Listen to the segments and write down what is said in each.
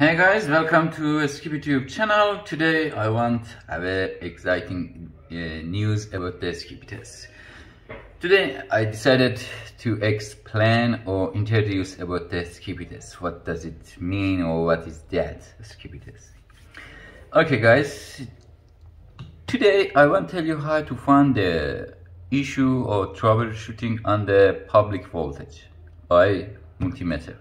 Hey guys, welcome to SkippyTube channel. Today I want have a exciting uh, news about the Skippy test. Today I decided to explain or introduce about the Skippy test. What does it mean or what is that Skippy test? Okay guys, today I want to tell you how to find the issue or troubleshooting on the public voltage by multimeter.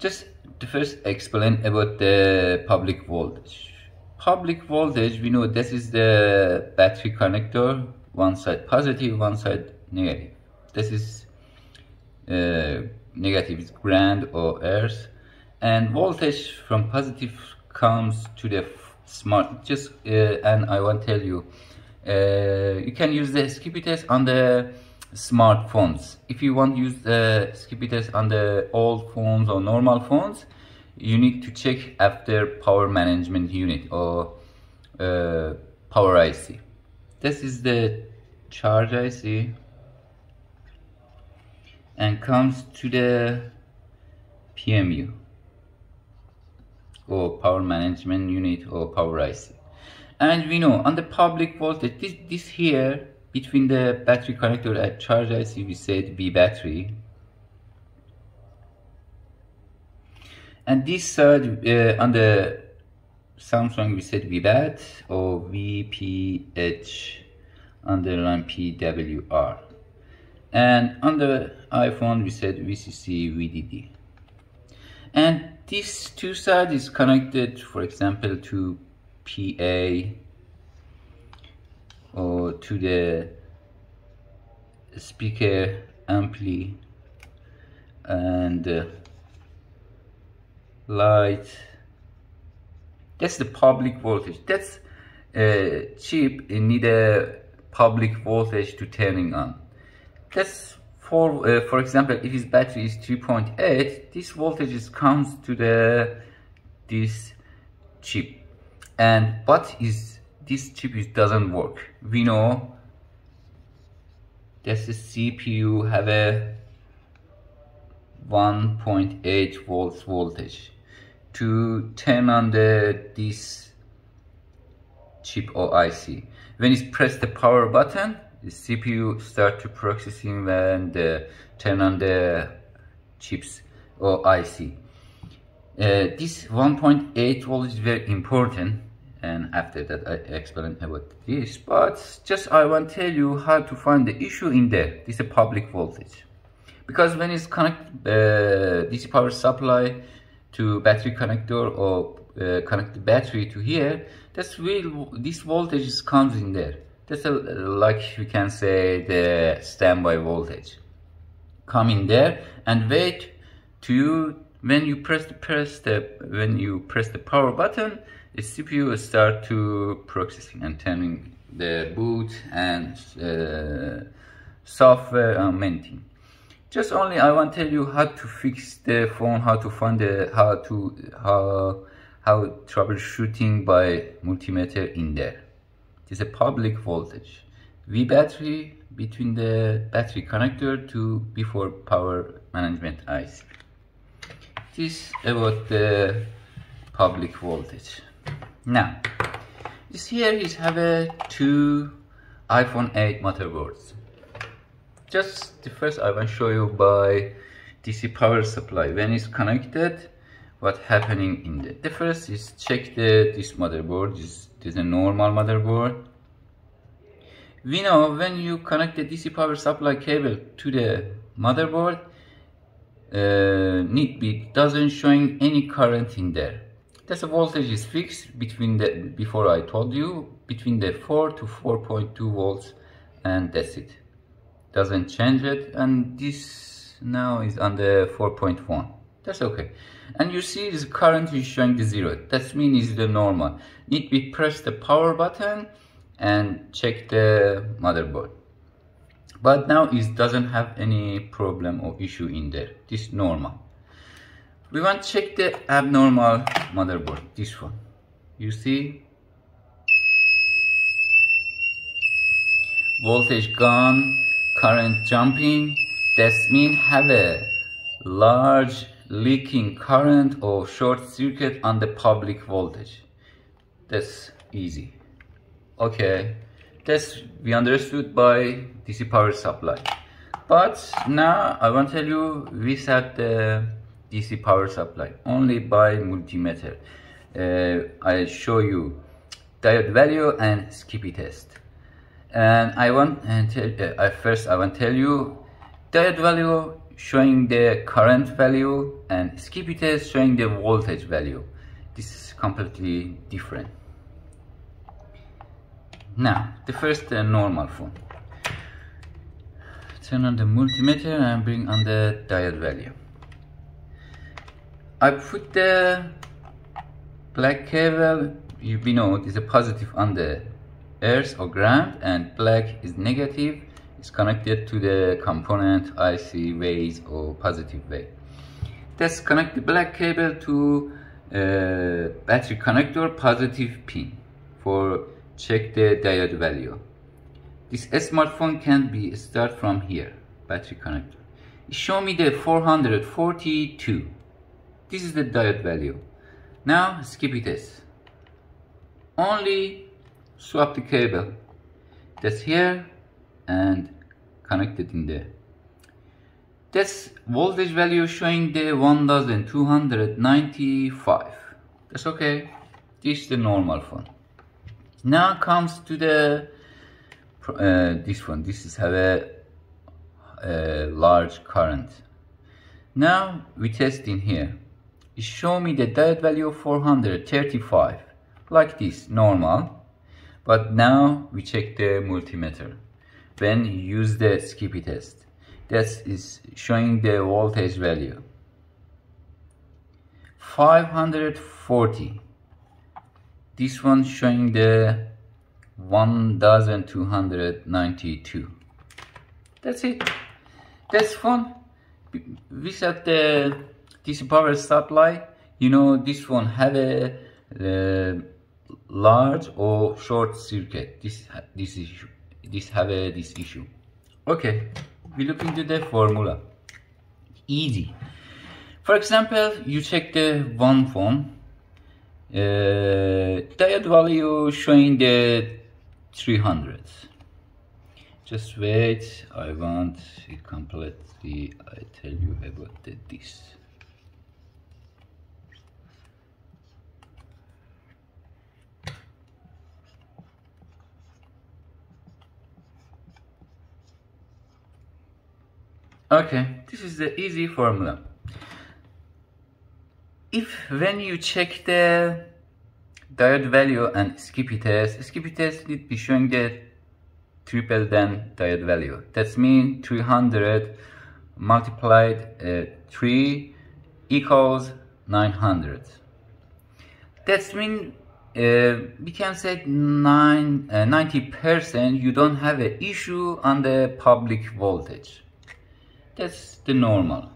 Just to first explain about the public voltage. Public voltage, we know this is the battery connector, one side positive, one side negative. This is uh, negative is ground or earth, and voltage from positive comes to the smart. Just uh, and I want to tell you, uh, you can use the Skippy test on the smartphones. If you want to use the Skippy test on the old phones or normal phones, you need to check after power management unit or uh, power IC. This is the charge IC and comes to the PMU or power management unit or power IC. And we know on the public voltage, this, this here between the battery connector at charge IC we said V battery. And this side uh, on the Samsung we said VBAT or VPH underline PWR and on the iPhone we said VCC VDD and this two side is connected for example to PA or to the speaker ampli and uh, light. That's the public voltage. That's uh, cheap it need a public voltage to turning on. That's for uh, for example if his battery is 3.8 this voltage comes to the this chip. And what is this chip doesn't work. We know the CPU have a 1.8 volts voltage. To turn on the this chip or IC when you press the power button the CPU start to processing when the turn on the chips or IC uh, this 1.8 volt is very important and after that I explain about this but just I want to tell you how to find the issue in there. This is a public voltage. Because when it's connect uh, DC power supply to battery connector or uh, connect the battery to here that's real this voltage comes in there. That's a, like you can say the standby voltage. Come in there and wait to when you press the press the when you press the power button the CPU start to processing and turning the boot and uh, software and. Just only I want to tell you how to fix the phone, how to find the how to how how troubleshooting by multimeter in there. It is a public voltage. V battery between the battery connector to before power management IC. This about the public voltage. Now, this here is have a two iPhone 8 motherboards. Just the first I will show you by DC power supply. When it's connected, what happening in the, the first is check the this motherboard. This, this is a normal motherboard. We know when you connect the DC power supply cable to the motherboard, uh, need be doesn't showing any current in there that's the voltage is fixed between the before I told you between the 4 to 4.2 volts and that's it. Doesn't change it and this now is on the 4.1 that's okay. And you see this current is showing the zero. That means is the normal. Need we press the power button and check the motherboard. But now it doesn't have any problem or issue in there. This normal we want to check the abnormal motherboard this one you see voltage gone current jumping that means have a large leaking current or short circuit on the public voltage. That's easy. Okay, that's we understood by DC power supply. But now I want to tell you we set the DC power supply only by multimeter. Uh, I show you diode value and Skippy test. And I want and tell, uh, first I want to tell you diode value showing the current value and Skippy test showing the voltage value. This is completely different. Now, the first uh, normal phone. Turn on the multimeter and bring on the diode value. I put the black cable, you know, is a positive on the earth or ground and black is negative It's connected to the component IC ways or positive way. Let's connect the black cable to uh, battery connector positive pin for check the diode value. This smartphone can be start from here, battery connector. Show me the 442. This is the diode value. Now skip it. This. Only swap the cable that's here and connect it in there. That's voltage value showing the 1295. That's okay. This is the normal phone. Now comes to the uh, this one. This is have a, a large current. Now we test in here. Show me the diode value of 435 like this normal but now we check the multimeter when you use the Skippy test. That is showing the voltage value. 540. This one showing the 1292. That's it. That's fun. We set the DC power supply. You know this one have a uh, large or short circuit. This this issue this have a, this issue. Okay we look into the formula. Easy. For example you check the one form. Uh, diode value showing the 300 just wait I want it completely. I tell you about the, this Okay, this is the easy formula. If when you check the diode value and Skippy test, Skippy test will be showing the triple than diode value. That means 300 multiplied uh, 3 equals 900. That means uh, we can say 9, 90% uh, you don't have an issue on the public voltage that's the normal.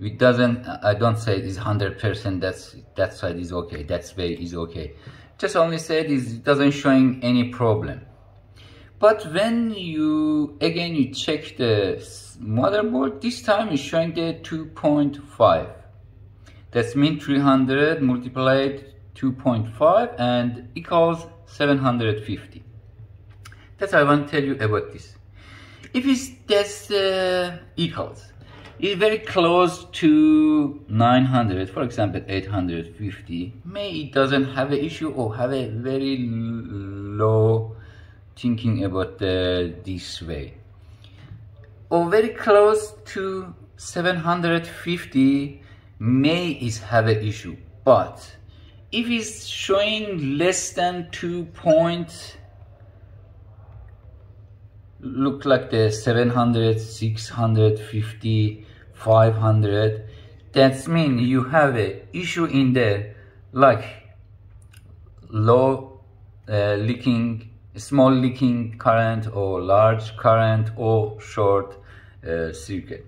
It doesn't i don't say it's 100 percent that's that side is okay that way is okay. Just only said it doesn't showing any problem. But when you again you check the motherboard this time is showing the 2.5 that's mean 300 multiplied 2.5 and equals 750 that's i want to tell you about this if it's just uh, equals, it's very close to 900, for example 850, may it doesn't have an issue or have a very low thinking about the, this way. Or very close to 750 may is have an issue, but if it's showing less than 2 point look like the 700 650 500 that's mean you have a issue in there like low uh, leaking small leaking current or large current or short uh, circuit.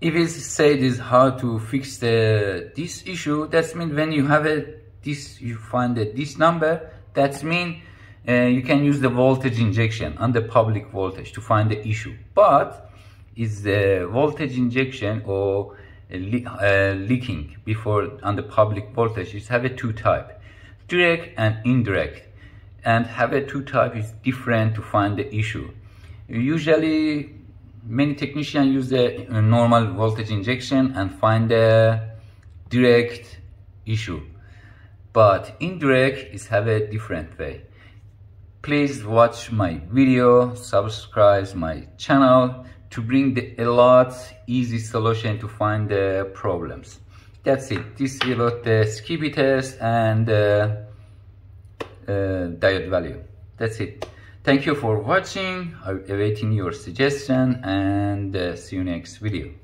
If it said is how to fix the this issue that's mean when you have a this you find that this number that's mean uh, you can use the voltage injection on the public voltage to find the issue. But is the voltage injection or uh, leaking before on the public voltage is have a two type direct and indirect. And have a two type is different to find the issue. Usually many technicians use the normal voltage injection and find the direct issue. But indirect is have a different way please watch my video subscribe my channel to bring the, a lot easy solution to find the problems. That's it. This is about the skippy test and uh, uh, diode value. That's it. Thank you for watching. I'm awaiting your suggestion and uh, see you next video